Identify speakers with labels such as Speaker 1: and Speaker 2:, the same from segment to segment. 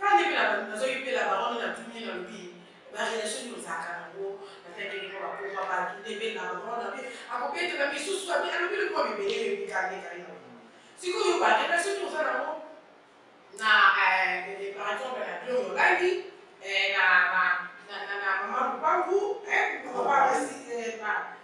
Speaker 1: Ka ndenge na batu nazo yebela ba wana na tuni ye na lobi ba relation nini ozalaka na ngo na ta ndenge moko ba koma batu nde be la ba wana pe ako betaka misusu abi alobi lobi mwa bebele yo yebi ka nde Carine alobi siko yo ba relation nini oza na ngo na eh par exemple na gloria olangi eh na na na na maman lupangu eh papa basi eh ba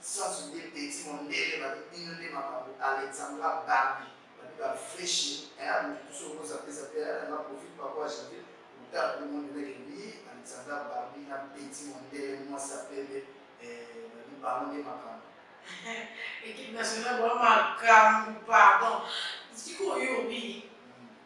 Speaker 2: Sassou nde petit mondele babi bino nde makambu Alexandra Bambi babi ba vrai cheri eeh mutu tout soki oza pesa pe eeh nga profite par rapport à Javel Motard tout le monde nde ke oui Alexandra Bambi na petit mondele muasi ya pembe eeh babi bango nde makambu.
Speaker 1: Equipe nationale boa makambu pardon sikoyo yo obi.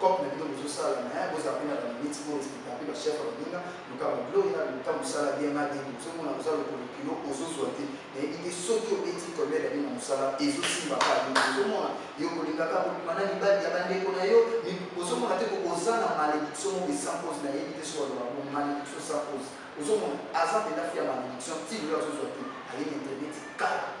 Speaker 2: Coop na bino bozo sala mais bozala pe na ba limite bo respecta pe ba chef ya baninga luka ba gloria luka musala bien na dede ozo mona oza lokolo kilo ozo zua te na yebi te soki obeti colonel ya nini na musala ezo simba ka yo te ozo mona yo ko linga ka ko bima na mibali ya ba ndeko na yo ozo mona te ko oza na malediction moko e sans cause na yebi te soki aloba bongo malediction sans cause ozo mona aza penza fille ya malediction ti lelo azo zua te ayebi internet kala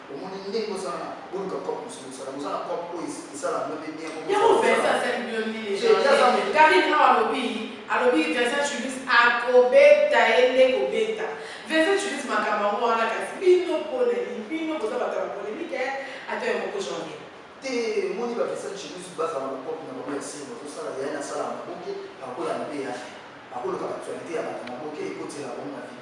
Speaker 2: Omoni ndenge oza na boluka coop mususu bosala boza na coop oyo esala ngo nde bien boko Yango Vincent
Speaker 1: asali bino nini etrangers Carine awa alobi alobi Vincent Tshulis akobeta ye nde kobeta Vincent Tshulis makambo yango wana kasi bino pona nini bino boza bato ya ba polemique eh ata yo moko janvier.
Speaker 2: Te omoni ba Vincent Tshulis bazala na ba coop na bango ya siri bazosala ya ye nasala ya maboke akolanda mpe ya ye akoluka ba actualite ya bato ya maboke ekotela bango na vie.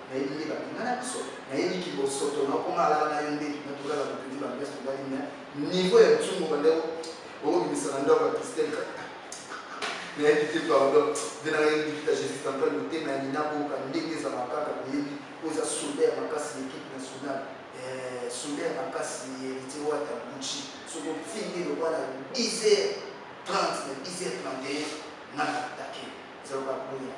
Speaker 2: nayebi nde ba pinga na biso nayebi ki bosoto na koma alaka na yo nde na tolala ba petit ba messe tobali na niveau ya nzungu ba ndeko boko bimisa na ndako ya Christelle ka nayebi te pardon nde na yebi kita Jesus Antoine motema ya Nina boka ndenge ezala kaka boyebi oza soda ya makasi ya equipe nationale eh, soda ya makasi ya héritier wata Gucci soki ofingi lokwa na 10h30 na 10h31 na atake ezalaka boya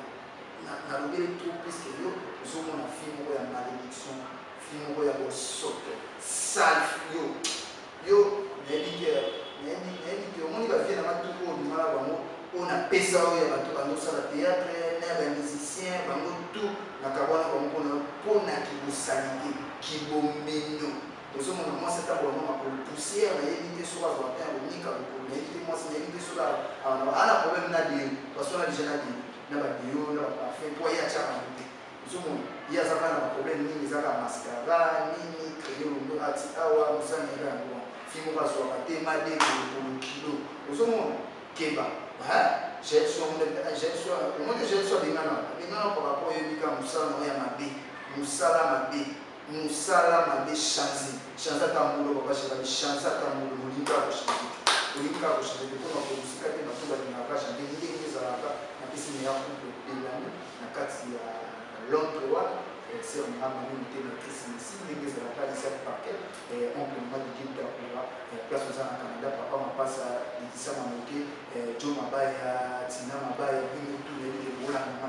Speaker 2: Na lobeli trop puisque yo ozo mona fille moko ya malediction fille moko ya bosoto sale fille yo yo nayebi te nayebi nayebi te omoni ba vieux na nga tout oyo obima na bango oyo na pesa yo ya ba to bando sala theatre na ya ba musiciens bango tout na kabwana bango pona yo pona ki bosalite ki bomindo ozo mona mwasi ata ko bango makolo poussière nayebi te soki azwa temps ya konika makolo nayebi te mwasi nayebi te soki a a na problème na de parce que na dejà na de na ba deo na ba parfum po ye atiaka yango te ozo mona ye aza kaka na ba problème mingi eza kaka mascara nini crayon longwe ati awa musala naye kaka yango wana fille moko azuaka te made boye polo kilo ozo mona keba hein j'aime son j'aime son omoni te j'aime son abengana abengana par rapport oyebi kaka musala nayo ya mabe musala mabe Musala mabe chanze chanze ata mbula papa jerami chanze ata mbula olingi kaka ko chanze te olingi kaka ko chanze te po na ko mosika te batu ba lingaka kaka chanze ndenge ezalaka na pesi meilleur couple bellamy na kati ya londre wana eh soeur na nga mami motema actrice messi ndenge ezalaka lisette parquet eh oncle na nga didier mtakura eh place oza na canada papa mapasa likisama moke eh djo mabaya tina mabaya bino tout na yebite bolanda nga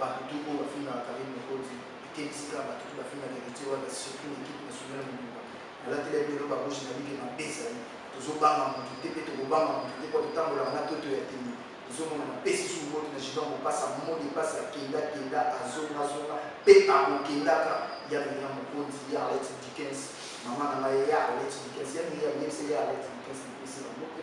Speaker 2: Batu tout oyo bafingaka Carine Mokonzi ekebisi kaka batu tout bafingaka Heritier Wata surtout na equipe nationale ya mobimba nalatelaki bino ba bouche nayebi que mabe ezali tozobanga mutu te pe tokobanga mutu te po totambolaka na toto ya tenue tozomona napesi lisusu mbote na Gidon Bokassa mot de passe akenda kenda azonga zonga pe akokendaka ya Miriam Mokonzi ya Arlette Dickens maman na ngai ya Arlette Dickens ya Miriam yebisa ye ya Arlette Dickens napesi yango pe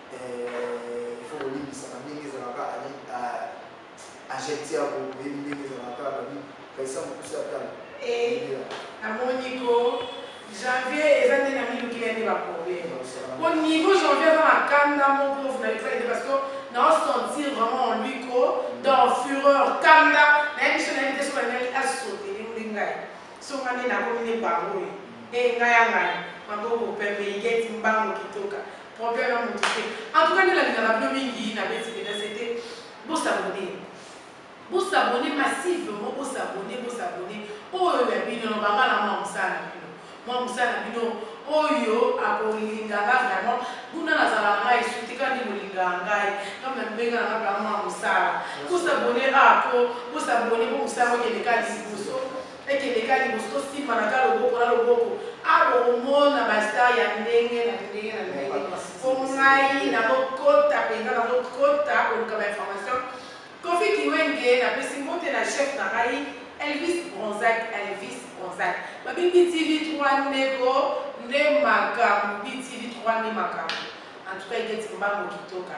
Speaker 2: Eeh il faut kolimbisana ndenge ezalaka ali ahh Angel Thiago oyebi ndenge ezalaka kaka bi pesa mukuse ya talo
Speaker 1: libela. Namoni ko janvier eza nde na miluki naye nde ba problème
Speaker 2: po
Speaker 1: niveau janvier aza na kanda moko vous n'avez pas idee parce que nao sentir vraiment en lui ko dans fureur kanda nayebi biso nayebi te soki alingaki a sauter ndenge nde ngai so ngai nde nakomi nde bango oyo eh ngai ya ngai maboko pembe igeti mbango kitoka Problème na mutu te en tout cas nde nalingaka bino mingii na beti penza se te bo s'abonner bo s'abonner massivement bo s'abonner bo s'abonner oyo ya bino na banga na mua musala na bino mua musala na bino oyo ako linga nga vraiment kuna nazalaka nga esu te kaka nde bolingaka ngai nga me mpe nga na nga vraiment mua musala bo s'abonner ah po bo s'abonner po musala ekende kaka liboso. Pe kende ka liboso to simbana ka loboko na loboko a boko mona ba star ya ndenge na ndenge na ndenge po ngai nazo kota penza nazo kota koluka ba information Koffi Kiwenge na pesi mbote na chef na ngai Elvis Bronzac Elvis Bronzac Babin BTV trois ndeko nde makambu BTV trois nde makambu en tout cas Huguette Mbango kitoka.